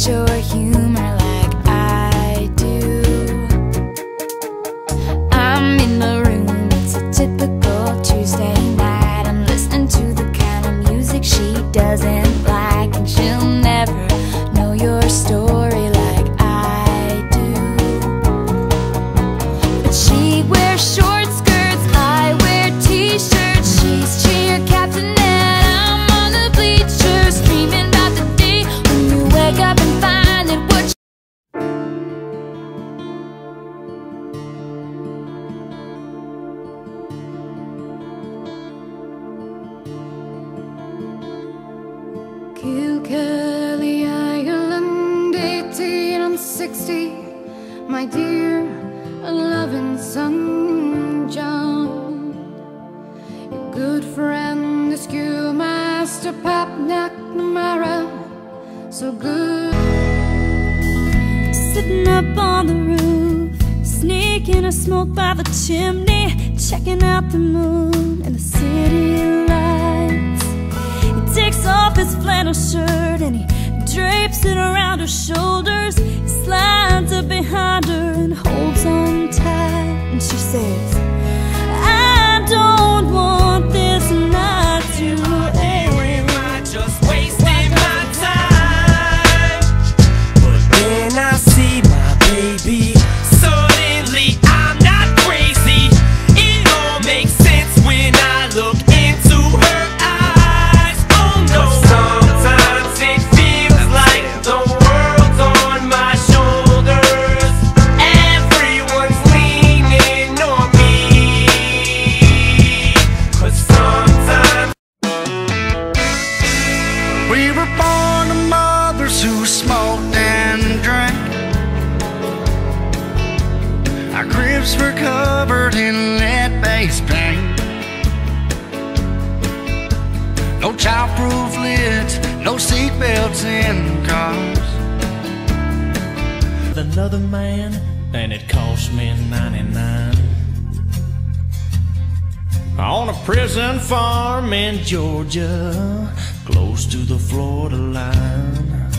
get your 18 and 60. My dear, loving son, John. Your good friend, the schoolmaster, Pap McNamara. So good. Sitting up on the roof, sneaking a smoke by the chimney, checking out the moon his shirt and he drapes it around her shoulders. Slides up behind Our cribs were covered in lead-based paint. No childproof lids, no seatbelts in cars. another man, and it cost me 99. On a prison farm in Georgia, close to the Florida line.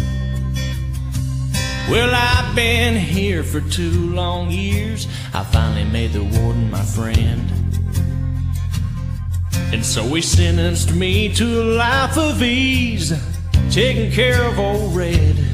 Well, Been here for two long years. I finally made the warden my friend. And so he sentenced me to a life of ease, taking care of old Red.